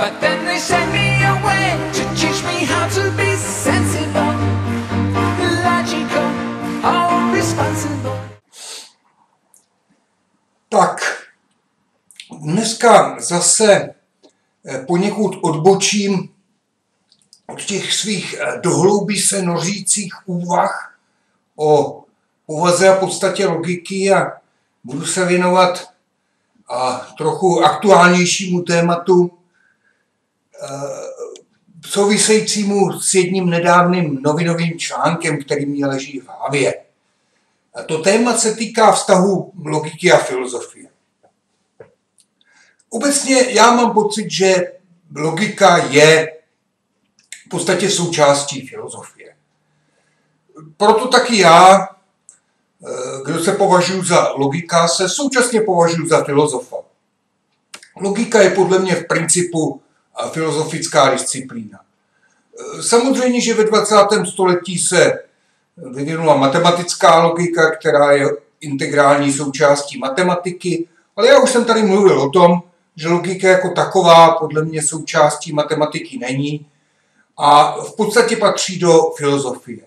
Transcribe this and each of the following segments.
But then they send me away to teach me how to be sensible, logical, responsible. Tak, dneska zase eh, poněkud odbočím od těch svých eh, dohloubí se nořících úvah o povaze a podstatě logiky a budu se věnovat a trochu aktuálnějšímu tématu souvisejícímu s jedním nedávným novinovým článkem, který mi leží v hlavě. A to téma se týká vztahu logiky a filozofie. Obecně já mám pocit, že logika je v podstatě součástí filozofie. Proto taky já, eh, kdo se považuji za logika, se současně považuji za filozofa. Logika je podle mě v principu eh, filozofická disciplína. Samozřejmě, že ve 20. století se vyvinula matematická logika, která je integrální součástí matematiky, ale já už jsem tady mluvil o tom, že logika jako taková podle mě součástí matematiky není a v podstatě patří do filozofie.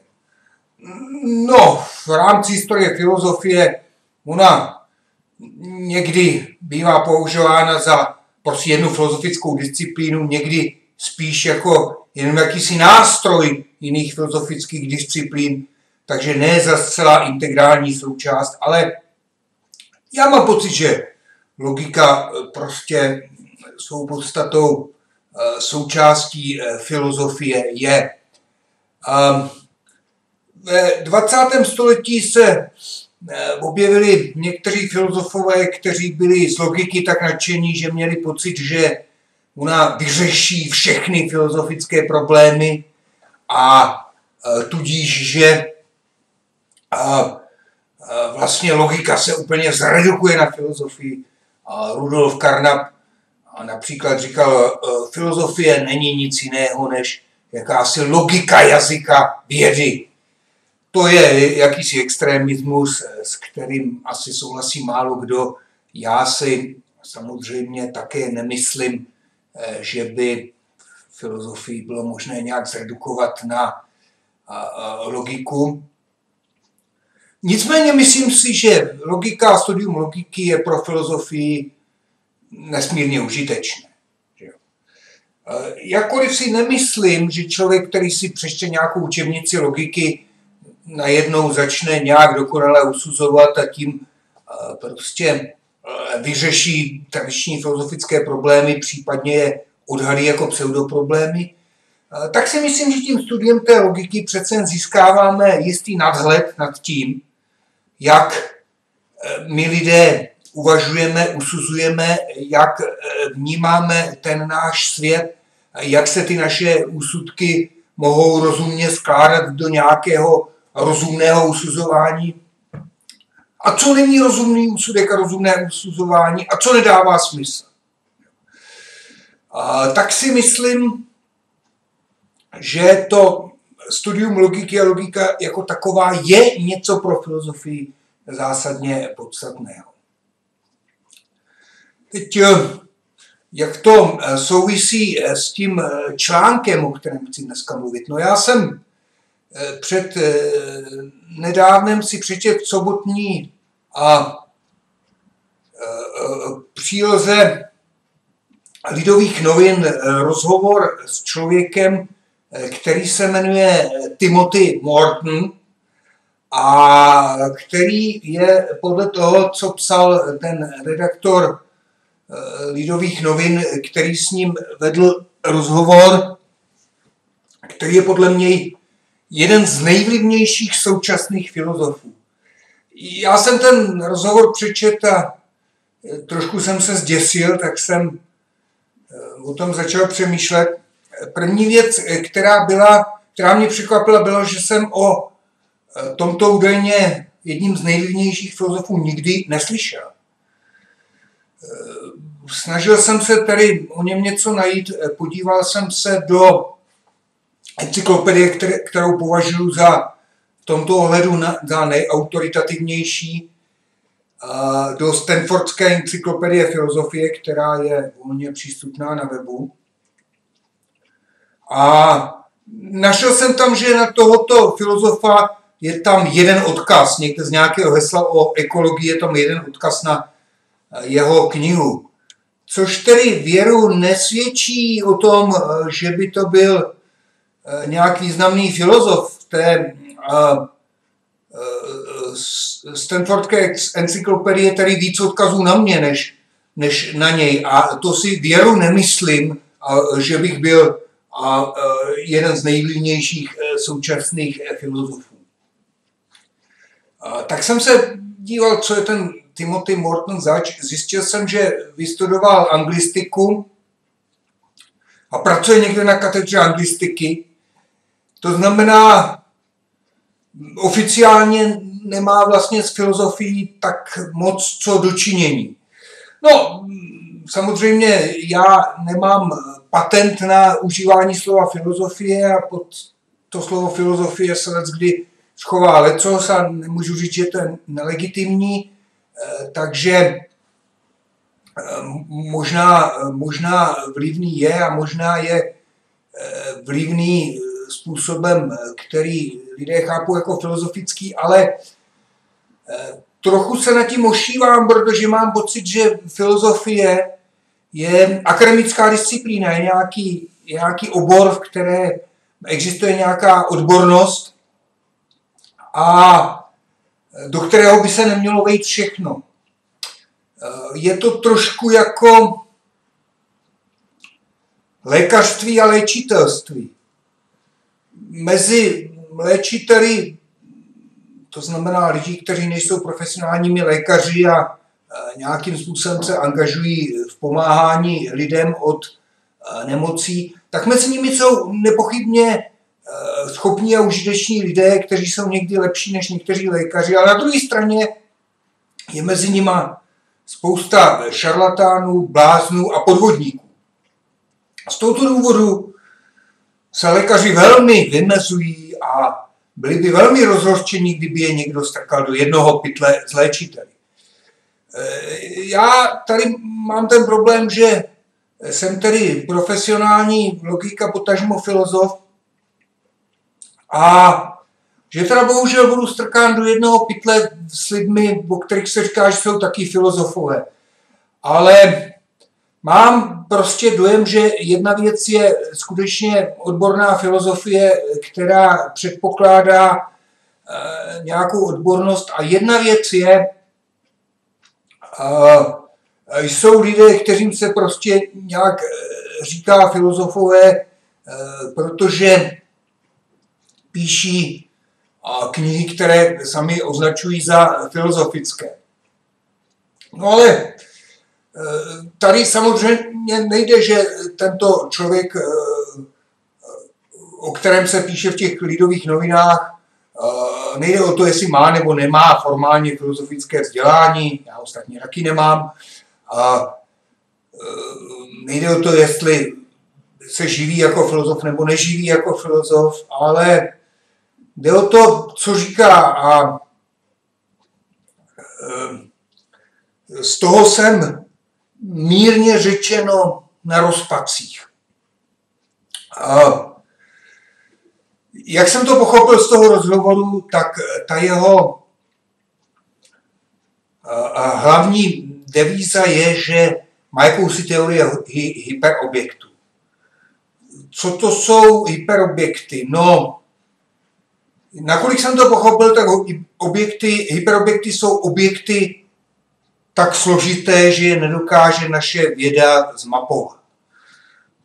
No, v rámci historie filozofie ona někdy bývá používána za prostě jednu filozofickou disciplínu, někdy spíš jako jenom jakýsi nástroj jiných filozofických disciplín, takže ne za zcela integrální součást, ale já mám pocit, že logika eh, prostě svou podstatou eh, součástí eh, filozofie je. Ehm, ve 20. století se objevili někteří filozofové, kteří byli z logiky tak nadšení, že měli pocit, že ona vyřeší všechny filozofické problémy a tudíž, že vlastně logika se úplně zredukuje na filozofii. Rudolf Carnap například říkal, filozofie není nic jiného než jakási logika jazyka vědy. To je jakýsi extremismus, s kterým asi souhlasí málo kdo. Já si samozřejmě také nemyslím, e, že by filozofii bylo možné nějak zredukovat na logiku. Nicméně myslím si, že logika a studium logiky je pro filozofii nesmírně užitečné. E, jakkoliv si nemyslím, že člověk, který si přečte nějakou učebnici logiky, najednou začne nějak dokonale usuzovat a tím e, prostě e, vyřeší tradiční filozofické problémy, případně je odhalí jako pseudoproblémy, tak si myslím, že tím studiem té logiky přece získáváme jistý nadhled nad tím, jak eh, my lidé uvažujeme, usuzujeme, jak eh, vnímáme ten náš svět, jak se ty naše úsudky mohou rozumně skládat do nějakého rozumného usuzování. A co není rozumný úsudek a rozumné usuzování a co nedává smysl. A, tak si myslím, že to studium logiky a logika jako taková je něco pro filozofii zásadně podstatného. Teď, eh, jak to eh, souvisí eh, s tím článkem, o kterém chci dneska mluvit? No já jsem před nedávnem si přečet sobotní a příloze Lidových novin rozhovor s člověkem, který se jmenuje Timothy Morton a který je podle toho, co psal ten redaktor eh, Lidových novin, který s ním vedl rozhovor, který je podle mě jeden z nejvlivnějších současných filozofů. Já jsem ten rozhovor přečet a trošku jsem se zděsil, tak jsem eh, o tom začal přemýšlet. První věc, která byla, která mě překvapila, bylo, že jsem o e, tomto údajně jedním z nejvlivnějších filozofů nikdy neslyšel. E, snažil jsem se tady o něm něco najít, e, podíval jsem se do encyklopedie, kterou považuji za v tomto ohledu za nejautoritativnější, do Stanfordské encyklopedie filozofie, která je volně přístupná na webu. A našel jsem tam, že na tohoto filozofa je tam jeden odkaz, někde z nějakého hesla o ekologii je tam jeden odkaz na jeho knihu. Což tedy věru nesvědčí o tom, že by to byl nějaký významný filozof té Stanfordské encyklopedie tady víc odkazů na mě, než, než na něj. A to si věru nemyslím, že bych byl jeden z nejvlivnějších současných filozofů. Tak jsem se díval, co je ten Timothy Morton zač. Zjistil jsem, že vystudoval anglistiku a pracuje někde na katedře anglistiky. To znamená, oficiálně nemá vlastně s filozofií tak moc co dočinění. No, samozřejmě já nemám patent na užívání slova filozofie a pod to slovo filozofie se kdy schová lecos a nemůžu říct, že to je nelegitimní, eh, takže eh, možná, možná vlivný je a možná je eh, vlivný způsobem, který lidé chápou jako filozofický, ale trochu se nad tím ošívám, protože mám pocit, že filozofie je akademická disciplína, je nějaký, nějaký obor, v které existuje nějaká odbornost a do kterého by se nemělo vejít všechno. Je to trošku jako lékařství a léčitelství. Mezi léčiteli to znamená lidi, kteří nejsou profesionálními lékaři a nějakým způsobem se angažují v pomáhání lidem od nemocí, tak mezi nimi jsou nepochybně schopní a užiteční lidé, kteří jsou někdy lepší než někteří lékaři, ale na druhé straně je mezi nimi spousta šarlatánů, bláznů a podvodníků. Z tohoto důvodu se lékaři velmi vymezují a byli by velmi rozhořčení, kdyby je někdo strkal do jednoho pytle z léčiteli. E, já tady mám ten problém, že jsem tedy profesionální logika, potažmo filozof a že teda bohužel budu strkán do jednoho pytle s lidmi, o kterých se říká, že jsou taky filozofové. Ale Mám prostě dojem, že jedna věc je skutečně odborná filozofie, která předpokládá eh, nějakou odbornost a jedna věc je, eh, jsou lidé, kterým se prostě nějak eh, říká filozofové, protože píší knihy, které sami označují za filozofické. No ale Tady samozřejmě nejde, že tento člověk, eh, o kterém se píše v těch lidových novinách, eh, nejde o to, jestli má nebo nemá formálně filozofické vzdělání, já ostatně taky nemám. A eh, nejde o to, jestli se živí jako filozof nebo neživí jako filozof, ale jde o to, co říká a z toho jsem mírně řečeno na rozpacích. A jak jsem to pochopil z toho rozhovoru, tak ta jeho hlavní devíza je, že má jakousi teorie hyperobjektů. Co to jsou hyperobjekty? No, nakolik jsem to pochopil, tak objekty, hyperobjekty jsou objekty tak složité, že je nedokáže naše věda zmapovat.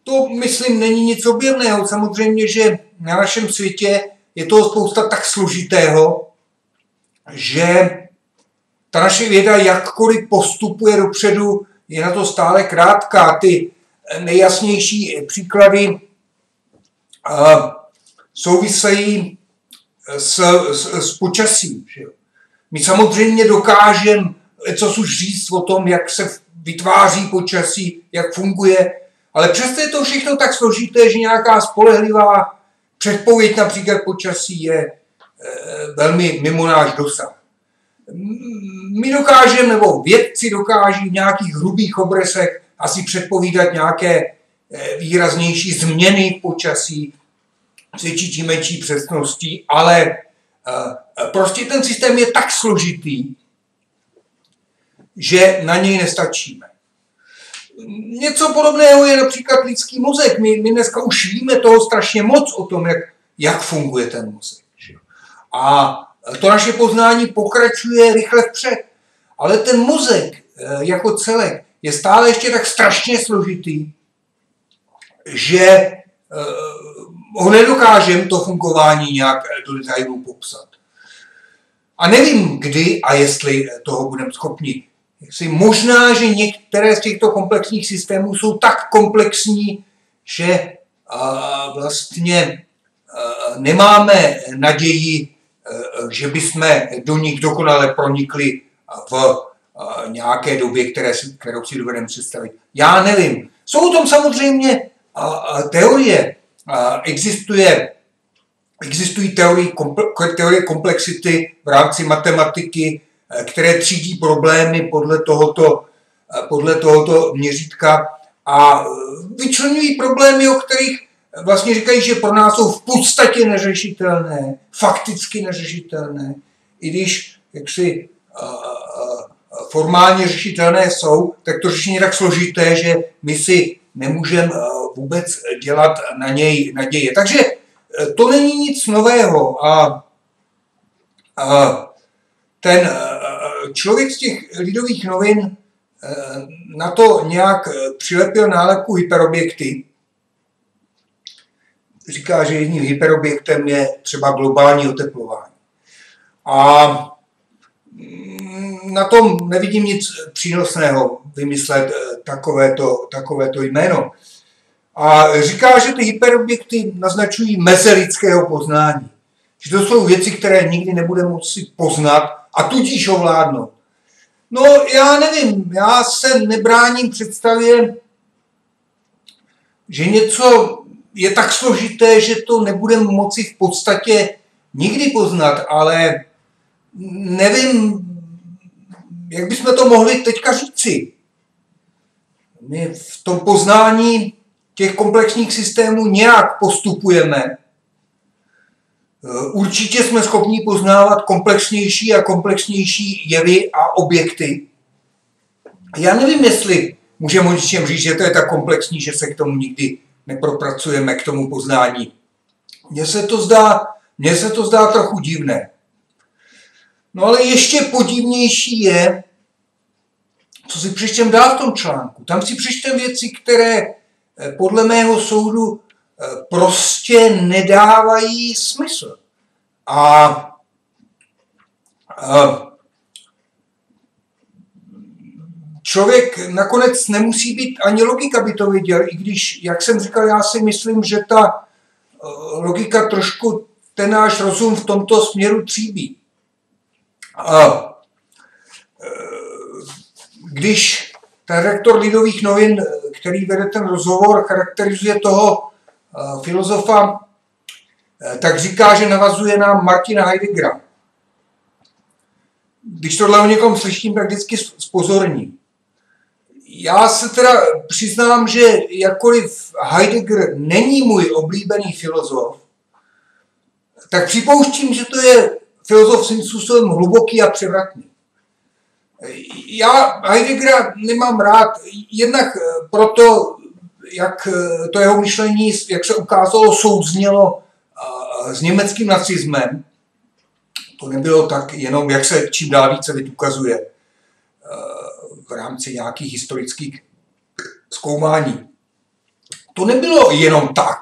To, myslím, není nic objevného. Samozřejmě, že na našem světě je toho spousta tak složitého, že ta naše věda jakkoliv postupuje dopředu, je na to stále krátká. Ty nejjasnější příklady souvisejí s, s, s počasím. Že My samozřejmě dokážeme co už říct o tom, jak se vytváří počasí, jak funguje, ale přesto je to všechno tak složité, že nějaká spolehlivá předpověď například počasí je e, velmi mimo náš dosah. My dokážeme, nebo vědci dokáží v nějakých hrubých obresech asi předpovídat nějaké, výraznější změny v počasí, větší či menší přesností, ale prostě ten systém je tak složitý, že na něj nestačíme. Něco podobného je například lidský mozek. My, my dneska už víme toho strašně moc o tom, jak, jak funguje ten mozek. A to naše poznání pokračuje rychle vpřed. Ale ten mozek eh, jako celek je stále ještě tak strašně složitý, že eh, ho nedokážeme to fungování nějak do detailů popsat. A nevím, kdy a jestli toho budeme schopni. Si možná, že některé z těchto komplexních systémů jsou tak komplexní, že vlastně nemáme naději, že bychom do nich dokonale pronikli v nějaké době, které kterou si dovedeme představit. Já nevím. Jsou o tom samozřejmě teorie. Existuje, existují teorie, teorie komplexity v rámci matematiky, Eh, které třídí problémy podle tohoto, eh, podle tohoto měřítka a eh, vyčlenují problémy, o kterých vlastně říkají, že pro nás jsou v podstatě neřešitelné, fakticky neřešitelné, i když jaksi formálně řešitelné jsou, tak to řešení je tak složité, že my si nemůžeme vůbec dělat na něj naděje. Takže to není nic nového a, a ten eh, člověk z těch lidových novin eh, na to nějak eh, přilepil nálepku hyperobjekty. Říká, že jedním hyperobjektem je třeba globální oteplování. A mm, na tom nevidím nic přínosného vymyslet takovéto, takovéto jméno. A říká, že ty hyperobjekty naznačují meze lidského poznání. Že to jsou věci, které nikdy nebudeme moci poznat a tudíž ovládnout. No já nevím, já se nebráním představě, že něco je tak složité, že to nebudeme moci v podstatě nikdy poznat, ale nevím, jak bychom to mohli teďka říci. My v tom poznání těch komplexních systémů nějak postupujeme, určitě jsme schopni poznávat komplexnější a komplexnější jevy a objekty. Já nevím, jestli můžeme o něčem říct, že to je tak komplexní, že se k tomu nikdy nepropracujeme, k tomu poznání. Mně se to zdá, mně se to zdá trochu divné. No ale ještě podivnější je, co si přečtem dál v tom článku. Tam si přečtem věci, které eh, podle mého soudu prostě nedávají smysl. A, a člověk nakonec nemusí být, ani logika by to viděl, i když, jak jsem říkal, já si myslím, že ta eh, logika trošku ten náš rozum v tomto směru tříbí. A, eh, když ten rektor Lidových novin, který vede ten rozhovor, charakterizuje toho Eh, filozofa, eh, tak říká, že navazuje na Martina Heideggera. Když tohle o někom slyším, tak vždycky spozorní. Já se teda přiznám, že jakkoliv Heidegger není můj oblíbený filozof, tak připouštím, že to je filozof svým způsobem hluboký a převratný. Já Heideggera nemám rád, jednak proto, jak eh, to jeho myšlení, jak se ukázalo, souznělo eh, s německým nacismem. To nebylo tak jenom, jak se čím dál více ukazuje eh, v rámci nějakých historických zkoumání. To nebylo jenom tak,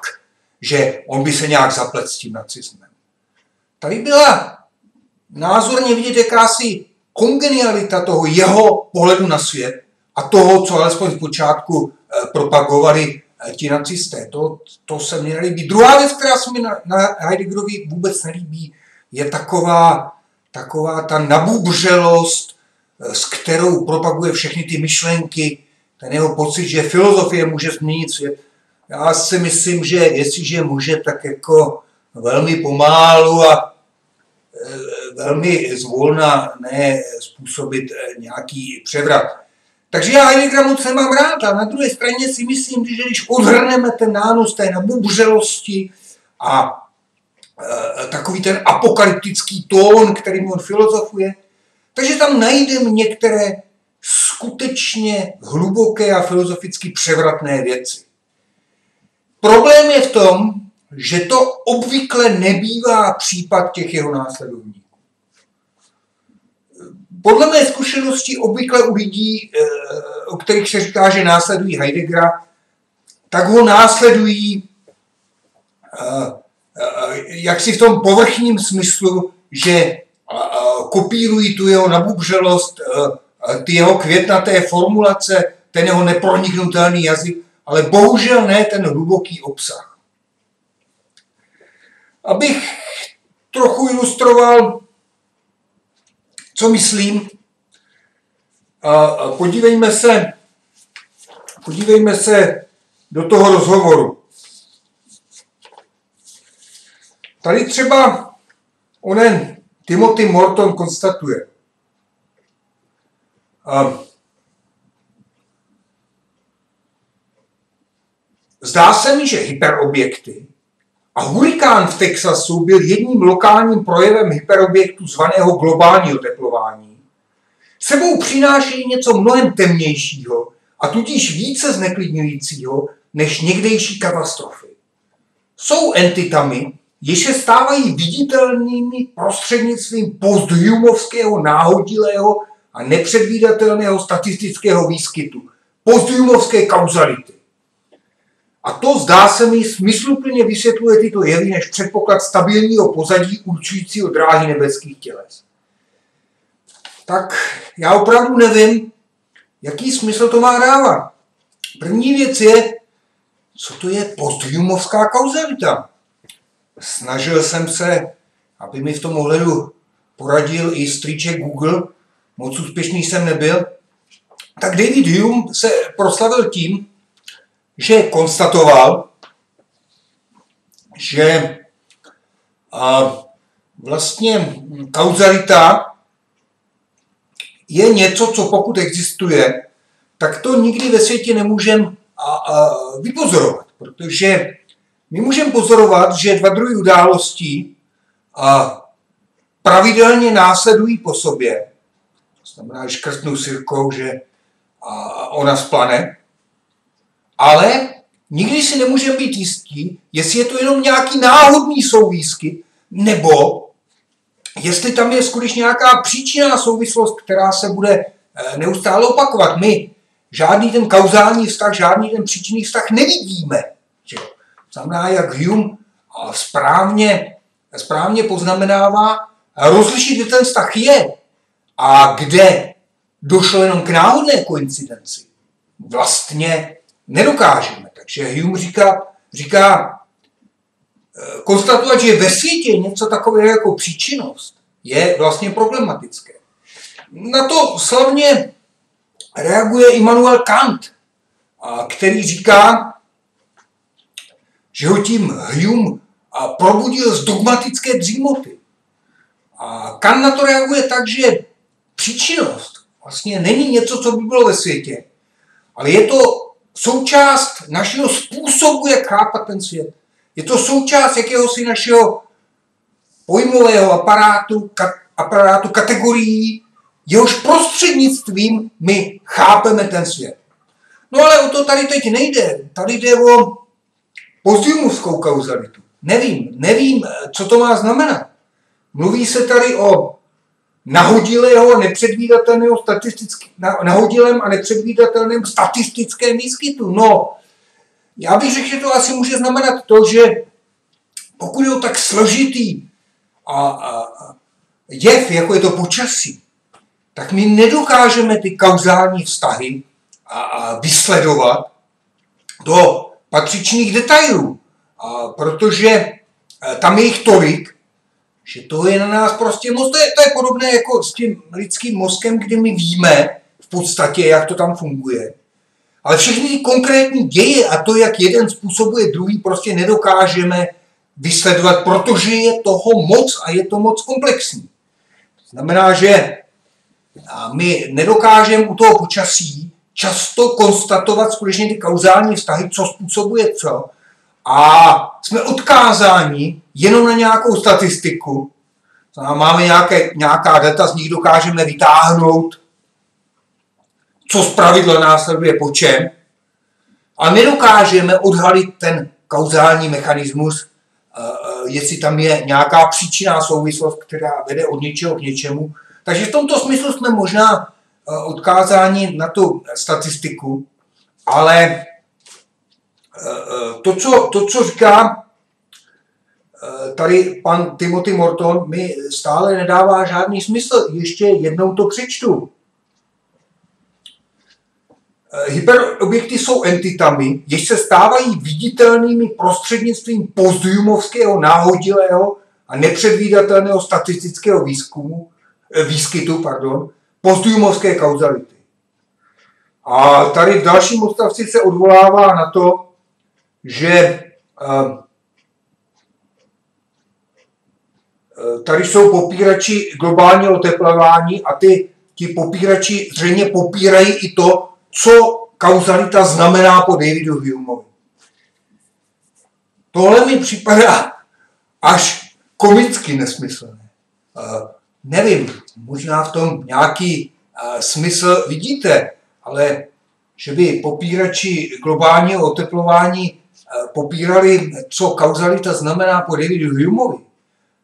že on by se nějak zaplet s tím nacismem. Tady byla názorně vidět jakási kongenialita toho jeho pohledu na svět a toho, co alespoň v počátku propagovali eh, ti nacisté. To, to se mi nelíbí. Druhá věc, která se mi na, na Heideggerovi vůbec nelíbí, je taková, taková ta nabubřelost, eh, s kterou propaguje všechny ty myšlenky, ten jeho pocit, že filozofie může změnit svět. Já si myslím, že jestliže může, tak jako velmi pomálu a velmi zvolna ne způsobit nějaký převrat. Takže já Heideggera moc nemám rád, a na druhé straně si myslím, že když odhrneme ten nános té nabubřelosti a e, takový ten apokalyptický tón, kterým on filozofuje, takže tam najdeme některé skutečně hluboké a filozoficky převratné věci. Problém je v tom, že to obvykle nebývá případ těch jeho následovníků. Podle mé zkušenosti obvykle u lidí, eh, o kterých se říká, že následují Heideggera, tak ho následují eh, eh, jak si v tom povrchním smyslu, že kopírují tu jeho nabubřelost, ty jeho květnaté formulace, ten jeho neproniknutelný jazyk, ale bohužel ne ten hluboký obsah. Abych trochu ilustroval, co myslím, podívejme se, podívejme se do toho rozhovoru. Tady třeba onen Timothy Morton konstatuje, Zdá se mi, že hyperobjekty a hurikán v Texasu byl jedním lokálním projevem hyperobjektu zvaného globální oteplování. Sebou přinášejí něco mnohem temnějšího a tudíž více zneklidňujícího než někdejší katastrofy. Jsou entitami, jež se stávají viditelnými prostřednictvím posthumovského náhodilého a nepředvídatelného statistického výskytu, posthumovské kauzality. A to zdá se mi smysluplně vysvětluje tyto jevy než předpoklad stabilního pozadí určujícího dráhy nebeských těles. Tak já opravdu nevím, jaký smysl to má dávat. První věc je, co to je posthumovská kauzalita. Snažil jsem se, aby mi v tom ohledu poradil i strýček Google, moc úspěšný jsem nebyl, tak David Hume se proslavil tím, že konstatoval, že a vlastně kauzalita je něco, co pokud existuje, tak to nikdy ve světě nemůžeme vypozorovat, protože my můžeme pozorovat, že dva druhy událostí a pravidelně následují po sobě. To znamená, že krstnou sirkou, že ona splane. Ale nikdy si nemůžeme být jistí, jestli je to jenom nějaký náhodný souvisky, nebo jestli tam je skutečně nějaká příčinná souvislost, která se bude eh, neustále opakovat. My žádný ten kauzální vztah, žádný ten příčinný vztah nevidíme. Že? Znamená, jak Hume správně, správně poznamenává, rozlišit, kde ten vztah je a kde došlo jenom k náhodné koincidenci. Vlastně nedokážeme. Takže Hume říká, říká eh, konstatovat, že ve světě něco takového jako příčinnost je vlastně problematické. Na to slavně reaguje Immanuel Kant, který říká, že ho tím Hume probudil z dogmatické dřímoty. A Kant na to reaguje tak, že příčinnost vlastně není něco, co by bylo ve světě, ale je to součást našeho způsobu, jak chápat ten svět. Je to součást jakéhosi našeho pojmového aparátu, ka, aparátu kategorií, jehož prostřednictvím my chápeme ten svět. No ale o to tady teď nejde. Tady jde o pozdiumovskou kauzalitu. Nevím, nevím, co to má znamenat. Mluví se tady o nahodilého nepředvídatelného statistický, nahodilém a nepředvídatelném statistickém výskytu. No, já bych řekl, že to asi může znamenat to, že pokud je to tak složitý a, a, a jev, jako je to počasí, tak my nedokážeme ty kauzální vztahy a, a vysledovat do patřičných detailů, a protože e, tam je jich tolik, že to je na nás prostě moc, to je, to je podobné jako s tím lidským mozkem, kdy my víme v podstatě, jak to tam funguje. Ale všechny konkrétní děje a to, jak jeden způsobuje druhý, prostě nedokážeme vysledovat, protože je toho moc a je to moc komplexní. Znamená, že my nedokážeme u toho počasí často konstatovat skutečně ty kauzální vztahy, co způsobuje co. A jsme odkázáni jenom na nějakou statistiku. Máme nějaké, nějaká data, z nich dokážeme vytáhnout, co z pravidla následuje po čem. A nedokážeme odhalit ten kauzální mechanismus, eh, eh, jestli tam je nějaká příčinná souvislost, která vede od něčeho k něčemu. Takže v tomto smyslu jsme možná eh, odkázáni na tu statistiku, ale to, co, to, co říká tady pan Timothy Morton, mi stále nedává žádný smysl. Ještě jednou to přečtu. Eh, hyperobjekty jsou entitami, jež se stávají viditelnými prostřednictvím pozdjumovského náhodilého a nepředvídatelného statistického výzkumu, eh, výskytu pardon, pozdjumovské kauzality. A tady v dalším odstavci se odvolává na to, že eh, tady jsou popírači globálního oteplování a ty, ti popírači zřejmě popírají i to, co kauzalita znamená po Davidu Humeovi. Tohle mi připadá až komicky nesmyslné. Uh, nevím, možná v tom nějaký smysl vidíte, ale že by popírači globálního oteplování popírali, co kauzalita znamená po Davidu Humeovi.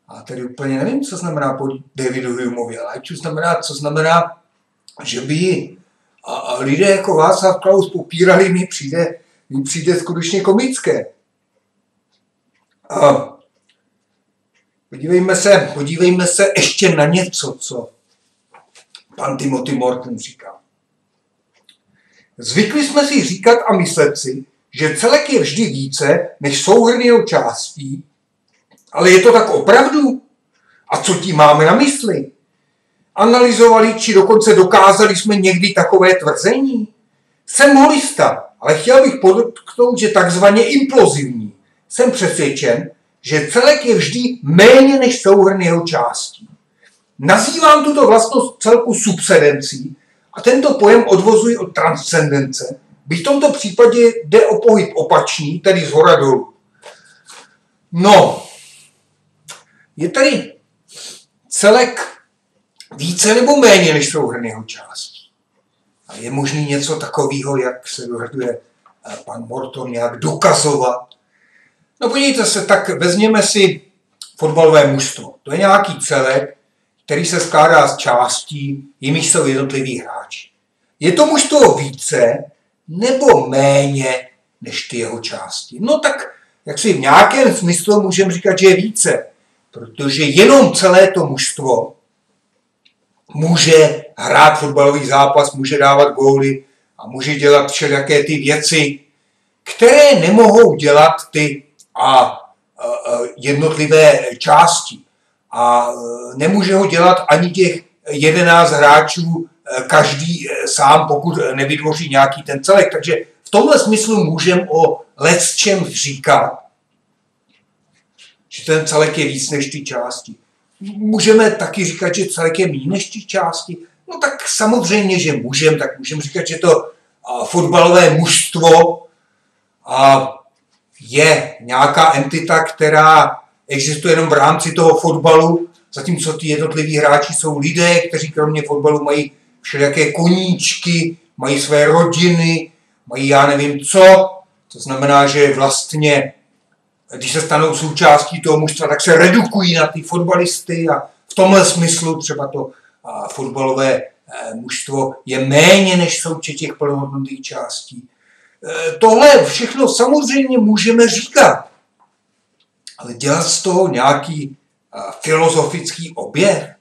A tedy úplně nevím, co znamená po Davidu Humeovi, ale ať znamená, co znamená, že by a, a lidé jako Václav Klaus popírali, mi přijde, mi přijde skutečně komické. A podívejme se, podívejme se ještě na něco, co pan Timothy Morton říká. Zvykli jsme si říkat a myslet si, že celek je vždy více než souhrny jeho částí, ale je to tak opravdu? A co tím máme na mysli? analyzovali, či dokonce dokázali jsme někdy takové tvrzení? Jsem holista, ale chtěl bych podotknout, že takzvaně implozivní. Jsem přesvědčen, že celek je vždy méně než souhrn jeho částí. Nazývám tuto vlastnost celku subsedencí a tento pojem odvozuji od transcendence, byť v tomto případě jde o pohyb opačný, tedy z hora dolů. No, je tady celek více nebo méně než souhrn jeho částí. A je možný něco takového, jak se dohaduje eh, pan Morton, nějak dokazovat. No podívejte se, tak vezměme si fotbalové mužstvo. To je nějaký celek, který se skládá z částí, jimiž jsou jednotliví hráči. Je to mužstvo více nebo méně než ty jeho části? No tak, jak si v nějakém smyslu můžeme říkat, že je více, protože jenom celé to mužstvo může hrát fotbalový zápas, může dávat góly a může dělat všelijaké ty věci, které nemohou dělat ty a, jednotlivé části. A e, nemůže ho dělat ani těch 11 hráčů každý e, sám, pokud nevytvoří nějaký ten celek. Takže v tomhle smyslu můžeme o lecčem říkat, že ten celek je víc než ty části. Můžeme taky říkat, že celek je méně než ty části. No tak samozřejmě, že můžeme, tak můžeme říkat, že to fotbalové mužstvo je nějaká entita, která existuje jenom v rámci toho fotbalu, zatímco ty jednotliví hráči jsou lidé, kteří kromě fotbalu mají všelijaké koníčky, mají své rodiny, mají já nevím co. To znamená, že vlastně když se stanou součástí toho mužstva, tak se redukují na ty fotbalisty a v tomhle smyslu třeba to fotbalové eh, mužstvo je méně než součet těch plnohodnotných částí. Eh, tohle všechno samozřejmě můžeme říkat, ale dělat z toho nějaký filozofický objev.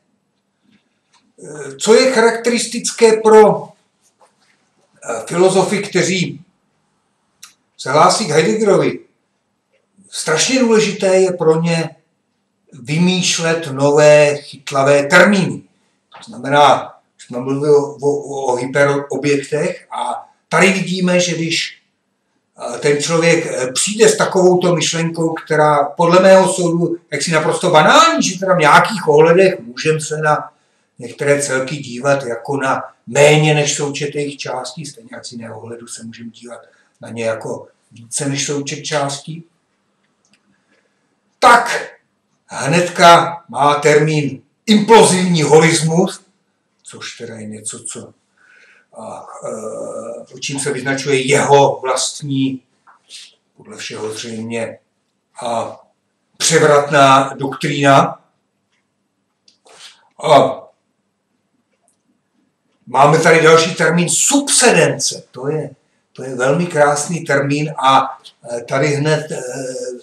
Eh, co je charakteristické pro filozofy, kteří se hlásí k Heideggerovi, strašně důležité je pro ně vymýšlet nové chytlavé termíny. To znamená, jsme mluvili o, o, o hyperobjektech a tady vidíme, že když eh, ten člověk eh, přijde s takovouto myšlenkou, která podle mého soudu jaksi naprosto banální, že teda v nějakých ohledech můžeme se na některé celky dívat jako na méně než součet jejich částí, stejně jak z jiného ohledu se můžeme dívat na ně jako více než součet částí, tak hnedka má termín implozivní holismus, což teda je něco, co a, e, čím se vyznačuje jeho vlastní, podle všeho zřejmě, a převratná doktrína. A máme tady další termín subsedence. To je, to je velmi krásný termín a e, tady hned e,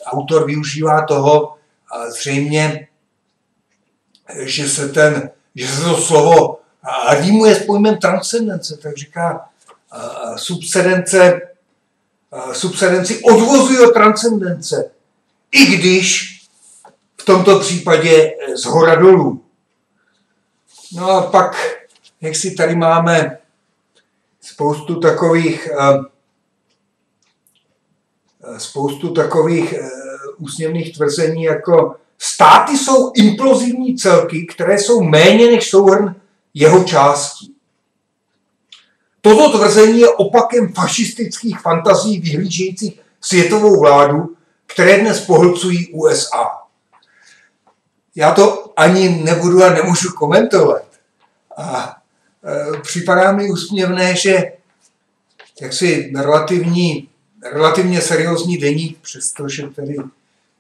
autor využívá toho zřejmě, že se, ten, že se to slovo rýmuje s pojmem transcendence, tak říká subsedence, subsedenci odvozuje od transcendence, i když v tomto případě z hora dolů. No a pak, jak si tady máme spoustu takových spoustu takových úsměvných tvrzení, jako státy jsou implozivní celky, které jsou méně než souhrn jeho částí. Toto tvrzení je opakem fašistických fantazí vyhlížejících světovou vládu, které dnes pohlcují USA. Já to ani nebudu a nemůžu komentovat. A připadá mi úsměvné, že jaksi relativní, relativně seriózní deník, přestože tedy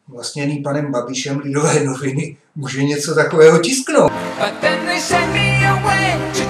vlastněný panem Babišem Lidové noviny, může něco takového tisknout. But then they send me away to